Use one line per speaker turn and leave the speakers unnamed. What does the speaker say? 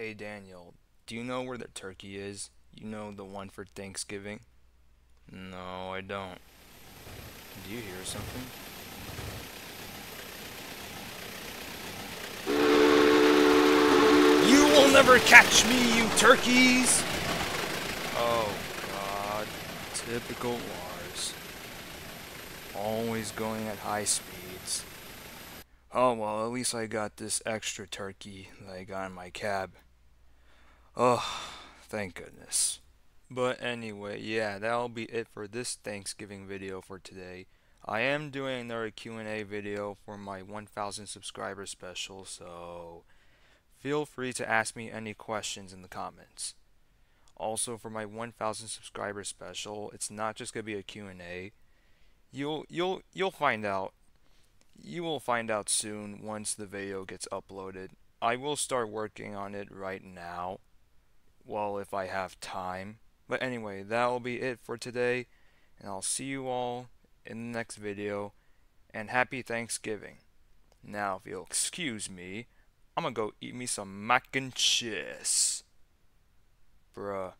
Hey Daniel, do you know where the turkey is? You know the one for Thanksgiving? No, I don't. Do you hear something? You will never catch me, you turkeys! Oh god, typical Lars. Always going at high speeds. Oh well, at least I got this extra turkey that I got in my cab. Oh, thank goodness. But anyway, yeah, that'll be it for this Thanksgiving video for today. I am doing another Q&A video for my 1000 subscriber special, so feel free to ask me any questions in the comments. Also for my 1000 subscriber special, it's not just going to be a Q&A. You'll you'll you'll find out. You will find out soon once the video gets uploaded. I will start working on it right now well, if I have time. But anyway, that'll be it for today, and I'll see you all in the next video, and happy Thanksgiving. Now, if you'll excuse me, I'm gonna go eat me some mac and cheese. Bruh.